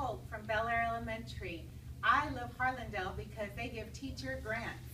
Polk from Bel Air Elementary. I love Harlandale because they give teacher grants.